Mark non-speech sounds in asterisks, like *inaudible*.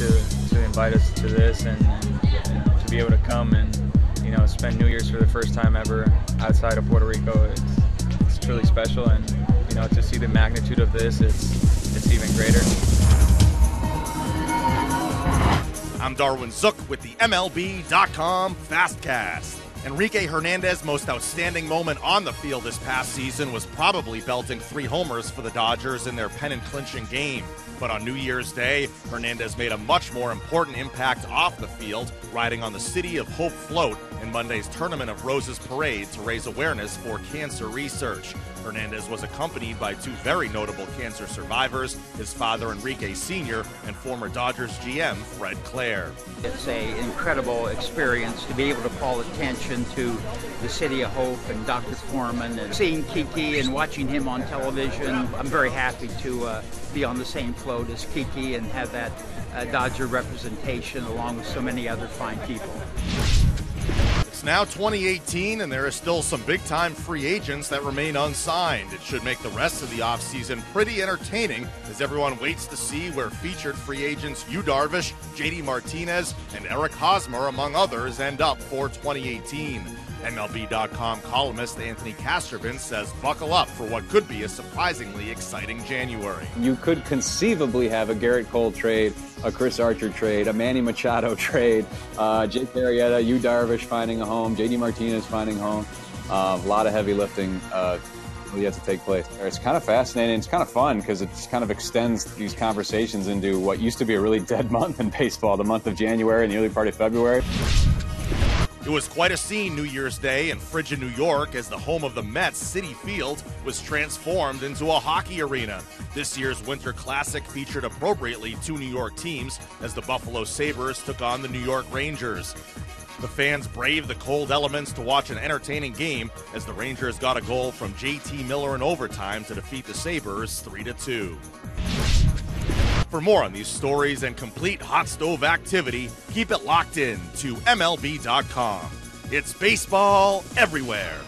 to, to invite us to this and, and, to be able to come and you know spend New Year's for the first time ever outside of Puerto Rico. It's, it's truly special, and you know to see the magnitude of this, it's it's even greater. I'm Darwin Zook with the MLB.com Fastcast. Enrique Hernandez's most outstanding moment on the field this past season was probably belting three homers for the Dodgers in their pennant clinching game. But on New Year's Day, Hernandez made a much more important impact off the field, riding on the City of Hope float in Monday's Tournament of Roses parade to raise awareness for cancer research. Hernandez was accompanied by two very notable cancer survivors, his father Enrique Sr. and former Dodgers GM Fred Claire. It's an incredible experience to be able to call attention to the City of Hope and Dr. Forman and seeing Kiki and watching him on television. I'm very happy to uh, be on the same float as Kiki and have that uh, Dodger representation along with so many other fine people. It's now 2018, and there are still some big time free agents that remain unsigned. It should make the rest of the offseason pretty entertaining as everyone waits to see where featured free agents Yu Darvish, JD Martinez, and Eric Hosmer, among others, end up for 2018. MLB.com columnist Anthony Castrovince says buckle up for what could be a surprisingly exciting January. You could conceivably have a Gerrit Cole trade, a Chris Archer trade, a Manny Machado *laughs* trade, uh, Jake Arrieta, Yu Darvish finding a home, JD Martinez finding home. Uh, a lot of heavy lifting uh, yet to take place. It's kind of fascinating. It's kind of fun because it kind of extends these conversations into what used to be a really *laughs* dead month in baseball, the month of January and the early part of February. It was quite a scene New Year's Day in frigid New York as the home of the Mets, Citi Field, was transformed into a hockey arena. This year's Winter Classic featured appropriately two New York teams as the Buffalo Sabres took on the New York Rangers. The fans braved the cold elements to watch an entertaining game as the Rangers got a goal from JT Miller in overtime to defeat the Sabres 3 2. For more on these stories and complete hot stove activity, keep it locked in to MLB.com. It's baseball everywhere.